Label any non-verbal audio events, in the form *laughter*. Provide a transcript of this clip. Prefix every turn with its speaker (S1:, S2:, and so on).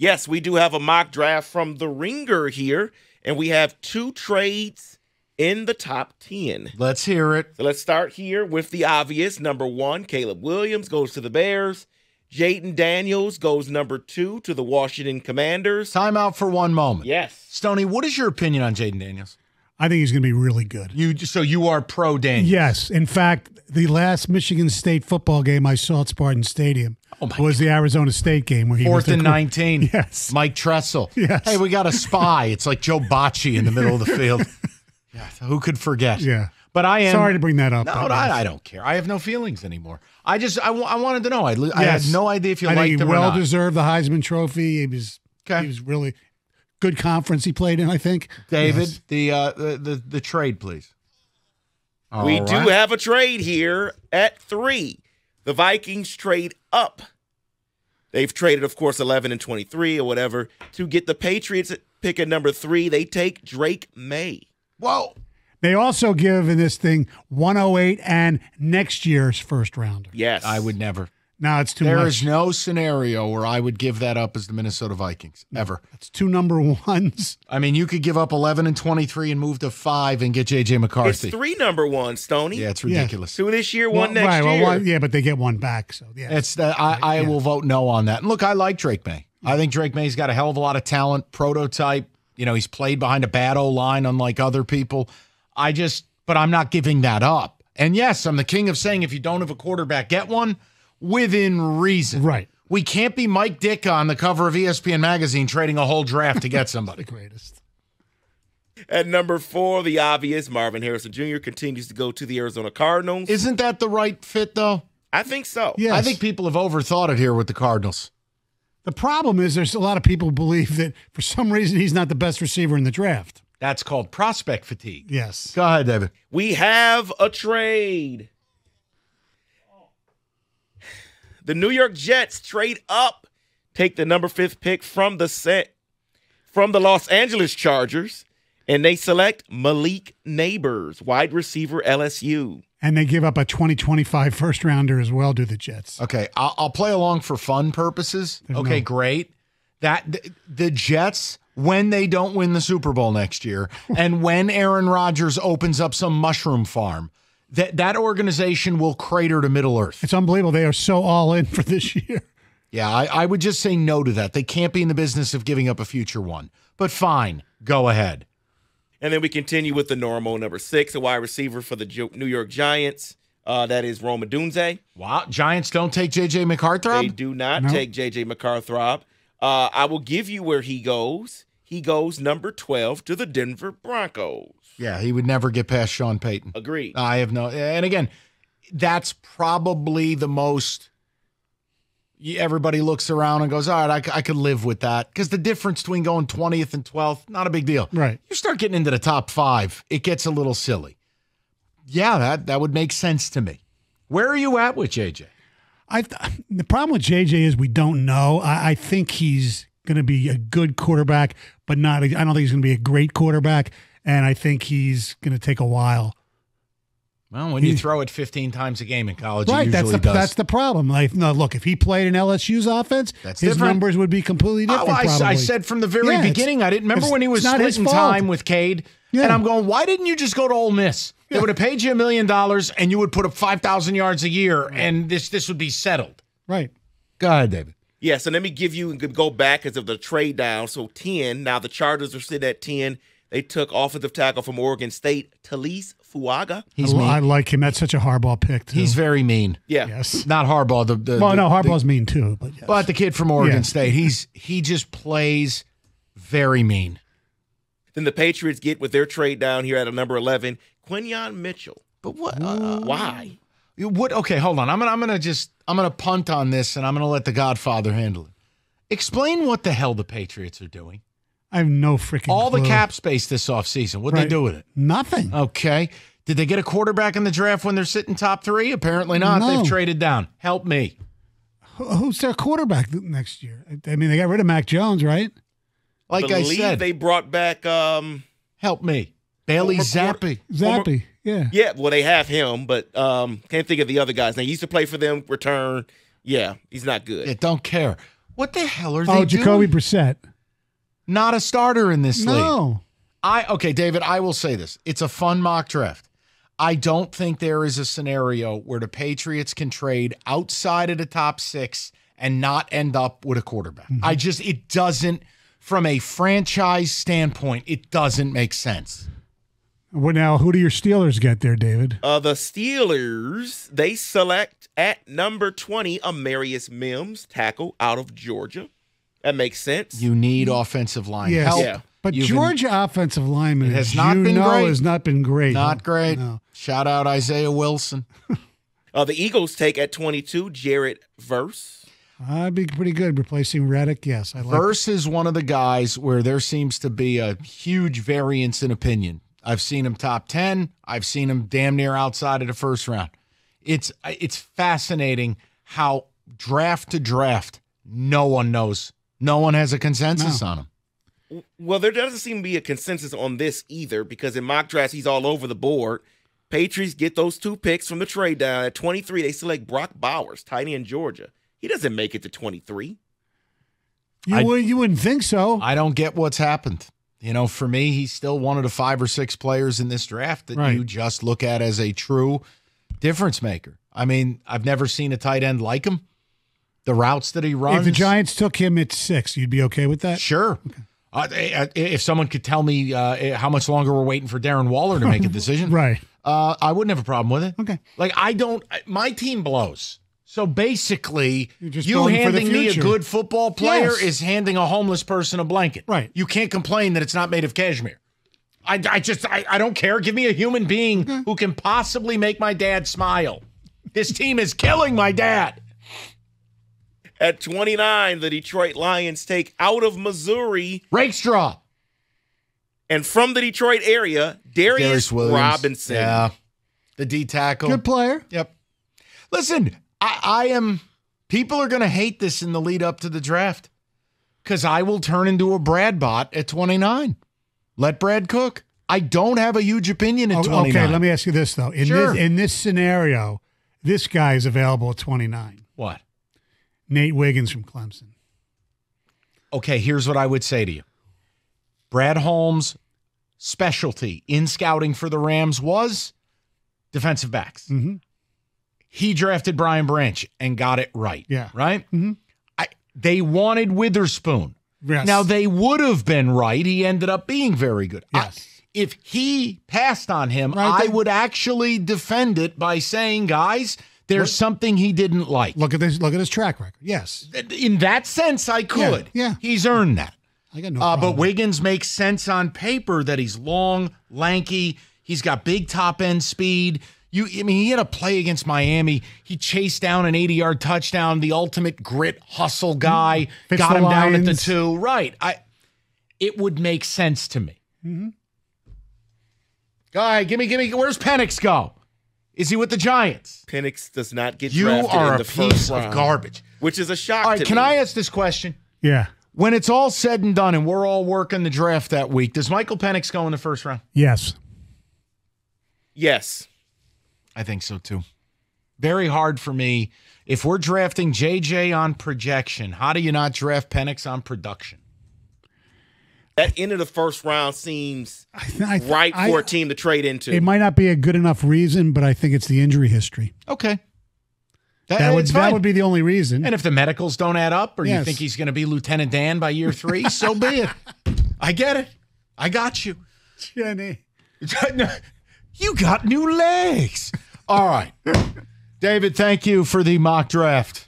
S1: Yes, we do have a mock draft from the Ringer here, and we have two trades in the top 10.
S2: Let's hear it.
S1: So let's start here with the obvious. Number one, Caleb Williams goes to the Bears. Jayden Daniels goes number two to the Washington Commanders.
S2: Time out for one moment.
S1: Yes.
S2: Stoney, what is your opinion on Jayden Daniels?
S3: I think he's going to be really good.
S2: You so you are pro Daniels.
S3: Yes. In fact, the last Michigan State football game I saw at Spartan Stadium
S2: Oh
S3: was the Arizona State game where he
S2: Fourth and 19. *laughs*
S3: Yes.
S2: Mike Tressel.
S3: Yes.
S2: Hey, we got a spy. It's like Joe Bocci in the middle of the field. *laughs* Yeah, who could forget?
S3: Yeah.
S2: But I am
S3: Sorry to bring that up.
S2: No,
S3: but
S2: I. I don't care. I have no feelings anymore. I just I, I wanted to know. I, I
S3: Yes.
S2: had no idea if you
S3: I think
S2: liked
S3: he
S2: him
S3: well
S2: or not.
S3: deserved the Heisman Trophy. He was
S2: Okay.
S3: he was really good conference he played in. I think.
S2: David,
S3: Yes.
S2: the, uh, the the the trade, please.
S1: we
S2: All
S1: do have a trade here at three. The Vikings trade up. They've traded, of course, 11 and 23 or whatever to get the Patriots pick at number three. They take Drake Maye.
S2: Whoa.
S3: They also give in this thing 108 and next year's first rounder.
S1: Yes.
S2: I would never.
S3: Now it's too
S2: There
S3: much.
S2: is no scenario where I would give that up as the Minnesota Vikings ever.
S3: it's two number *laughs* ones.
S2: I mean, you could give up 11 and 23 and move to five and get JJ McCarthy.
S1: It's three number ones, Stoney.
S2: Yeah, it's
S3: Yeah.
S2: ridiculous.
S1: Two this year, one
S3: Well,
S1: next
S3: right, well,
S1: year.
S3: one- yeah, but they get one back. So yeah,
S2: It's that I, I will vote no on that. And look, I like Drake Maye. I think Drake Maye's got a hell of a lot of talent, prototype. You know, he's played behind a bad O line, unlike other people. I just, but I'm not giving that up. And yes, I'm the king of saying if you don't have a quarterback, get one within reason.
S3: Right.
S2: We can't be Mike Ditka on the cover of E ESPN magazine trading a whole draft to get *laughs* somebody.
S3: The greatest.
S1: At number four, the obvious Marvin Harrison Jr. continues to go to the Arizona Cardinals.
S2: Isn't that the right fit, though?
S1: I think so.
S3: Yes.
S2: I think people have overthought it here with the Cardinals.
S3: The problem is there's a lot of people believe that for some reason he's not the best receiver in the draft.
S2: That's called prospect fatigue.
S3: Yes.
S2: Go ahead, David.
S1: We have a trade. The New York Jets trade up, take the number fifth pick from the set from the Los Angeles Chargers, and they select Malik Nabers, wide receiver LSU.
S3: And they give up a 2025 first rounder as well to the Jets.
S2: Okay, I'll, I'll play along for fun purposes.
S3: There's
S2: okay,
S3: no-
S2: great. That the, the Jets when they don't win the Super Bowl next year, *laughs* and when Aaron Rodgers opens up some mushroom farm, that that organization will crater to Middle Earth.
S3: It's unbelievable. They are so all in for this year.
S2: Yeah, I, I would just say no to that. They can't be in the business of giving up a future one. But fine, go ahead.
S1: And then we continue with the normal number six, a wide receiver for the New York Giants. Uh, that is Rome Odunze.
S2: Wow, Giants don't take JJ McCarthy.
S1: They do not
S3: No.
S1: take JJ McCarthrob. Uh, I will give you where he goes. He goes number 12 to the Denver Broncos.
S2: Yeah, he would never get past Sean Payton.
S1: Agreed.
S2: I have no, and again, that's probably the most. Everybody looks around and goes, "All right, I could live with that," because the difference between going twentieth and twelfth, not a big deal.
S3: Right.
S2: You start getting into the top five, it gets a little silly. Yeah, that that would make sense to me. Where are you at with JJ?
S3: I the problem with JJ is we don't know. I, I think he's going to be a good quarterback, but not. I don't think he's going to be a great quarterback, and I think he's going to take a while.
S2: Well, when you throw it fifteen times a game in college,
S3: Right,
S2: it
S3: that's the
S2: does.
S3: that's the problem. Like, no, look, if he played in LSU's offense,
S2: That's
S3: his
S2: different.
S3: numbers would be completely
S2: Oh,
S3: different.
S2: I, said from the very
S3: Yeah,
S2: beginning, I didn't remember when he was
S3: it's not his
S2: splitting time with Cade.
S3: Yeah.
S2: And I'm going, why didn't you just go to Ole Miss? They would have paid you a million dollars and you would put up 5,000 yards a year and this this would be settled.
S3: right.
S2: Go ahead, David.
S1: Yeah, so let me give you and go back as of the trade down. So 10. Now the Chargers are sitting at 10. They took offensive tackle from Oregon State, Taliese Fuaga.
S2: He's
S3: I,
S2: mean.
S3: I like him. That's such a Harbaugh pick. Too.
S2: He's very mean.
S1: Yeah.
S3: yes.
S2: Not Harbaugh. The, the,
S3: Well,
S2: the-
S3: no,
S2: the-
S3: Harbaugh's mean too, but yes.
S2: but the kid from Oregon
S3: Yeah.
S2: State, he's he just plays very mean.
S1: Then the Patriots get with their trade down here at a number 11, Quinyon Mitchell.
S2: But what? Uh,
S1: Why?
S2: what? Okay, hold on. I'm gonna I'm gonna just I'm gonna punt on this and I'm gonna let the Godfather handle it. Explain what the hell the Patriots are doing.
S3: I have no freaking
S2: All the cap space this offseason. What would they do with it?
S3: Nothing.
S2: Okay. Did they get a quarterback in the draft when they're sitting top three? Apparently not.
S3: No.
S2: They've traded down. Help me.
S3: Who's their quarterback next year? I mean, they got rid of Mac Jones, right?
S2: Like I
S1: believe
S2: said,
S1: they brought back um
S2: help me. Bailey
S1: Former
S2: Zappe.
S3: Zappe. Yeah.
S1: yeah, well they have him, but um can't think of the other guys. Now he used to play for them, return. Yeah, he's not good.
S2: Yeah, don't care. What the hell are they
S3: Oh, Jacoby
S2: doing?
S3: Brissett.
S2: Not a starter in this league.
S3: No.
S2: I okay, David, I will say this. It's a fun mock draft. I don't think there is a scenario where the Patriots can trade outside of the top 6 and not end up with a quarterback.
S3: Mm-hmm.
S2: I just it doesn't from a franchise standpoint, it doesn't make sense.
S3: Well, now, who do your Steelers get there, David?
S1: Uh, the Steelers, they select at number 20 Amarion Mims, tackle out of Georgia. That makes sense.
S2: You need offensive line
S3: Yes.
S2: help.
S1: Yeah.
S3: But
S2: You've been-
S3: Georgia offensive lineman
S2: It has
S3: as
S2: not
S3: you
S2: been
S3: know,
S2: great.
S3: has not been great.
S2: not great.
S3: No.
S2: Shout out Isaiah Wilson. *laughs*
S1: Uh, the Eagles take at 22 Jared Verse.
S3: I'd be pretty good replacing Reddick. Yes, I like.
S2: Verse is one of the guys where there seems to be a huge variance in opinion. I've seen him top 10. I've seen him damn near outside of the first round. It's it's fascinating how draft to draft, no one knows. No one has a consensus on him.
S1: Well, there doesn't seem to be a consensus on this either because in mock drafts, he's all over the board. Patriots get those two picks from the trade down. At 23, they select Brock Bowers, tight end Georgia. He doesn't make it to 23.
S3: You
S2: I-
S3: would you wouldn't think so.
S2: I don't get what's happened. You know, for me, he's still one of the five or six players in this draft that
S3: Right.
S2: you just look at as a true difference maker. I mean, I've never seen a tight end like him. The routes that he runs.
S3: if the Giants took him at six, you'd be okay with that.
S2: Sure. Uh, eh, if someone could tell me uh, how much longer we're waiting for Darren Waller to make a *laughs* decision,
S3: Right.
S2: uh, I wouldn't have a problem with it.
S3: Okay.
S2: Like I don't. My team blows. So basically, you
S3: building for the
S2: handing me a good football player
S3: Yes.
S2: is handing a homeless person a blanket.
S3: Right.
S2: You can't complain that it's not made of cashmere. I, I just I, I don't care. Give me a human being who can possibly make my dad smile. This team is killing my dad.
S1: At 29, the Detroit Lions take out of Missouri
S2: Rakestraw.
S1: and from the Detroit area, Darius, Robinson.
S2: Yeah. The D tackle.
S3: Good player.
S2: Yep. Listen, I, I am. People are going to hate this in the lead up to the draft because I will turn into a Brad bot at 29. Let Brad cook. I don't have a huge opinion at
S3: Oh,
S2: 29.
S3: okay, let me ask you this though. In
S2: Sure.
S3: this in this scenario, this guy is available at 29.
S2: What?
S3: Nate Wiggins from Clemson.
S2: Okay, here's what I would say to you Brad Holmes' specialty in scouting for the Rams was defensive backs.
S3: Mm-hmm.
S2: He drafted Brian Branch and got it right.
S3: Yeah.
S2: Right?
S3: Mhm.
S2: I, they wanted Witherspoon.
S3: Yes.
S2: Now they would have been right. He ended up being very good. I-
S3: Yes.
S2: if he passed on him,
S3: Right,
S2: I
S3: then-
S2: would actually defend it by saying, guys, there's something he didn't like.
S3: look at this. Look at his track record. Yes,
S2: In that sense, I could.
S3: yeah.
S2: He's earned that.
S3: I got no
S2: Uh, but Wiggins makes sense on paper that he's long, lanky. He's got big top end speed. You, I mean, he had a play against Miami. He chased down an 80 yard touchdown. The ultimate grit hustle guy
S3: Fits
S2: got him down at the two. Right. I. It would make sense to me. Guy, give me, give me. Where's Penix go? Is he with the Giants?
S1: Penix does not get
S2: You
S1: drafted
S2: are
S1: in
S2: a
S1: the
S2: piece
S1: first
S2: of garbage.
S1: which is a shock
S2: All right,
S1: to
S2: can
S1: me.
S2: I ask this question?
S3: yeah,
S2: When it's all said and done and we're all working the draft that week, does Michael Penix go in the first round?
S3: yes.
S1: Yes.
S2: I think so too. Very hard for me. If we're drafting JJ on projection, how do you not draft Penix on production?
S1: That end of the first round seems
S3: I, th- I th-
S1: right
S3: I-
S1: for a team to trade into.
S3: It might not be a good enough reason, but I think it's the injury history.
S2: Okay.
S3: That would that
S2: fine.
S3: would be the only reason.
S2: And if the medicals don't add up, or you think he's going to be Lieutenant Dan by year three, *laughs* so be it. I get it. I got you.
S3: Jenny. *laughs*
S2: you got new legs. All right. David, thank you for the mock draft.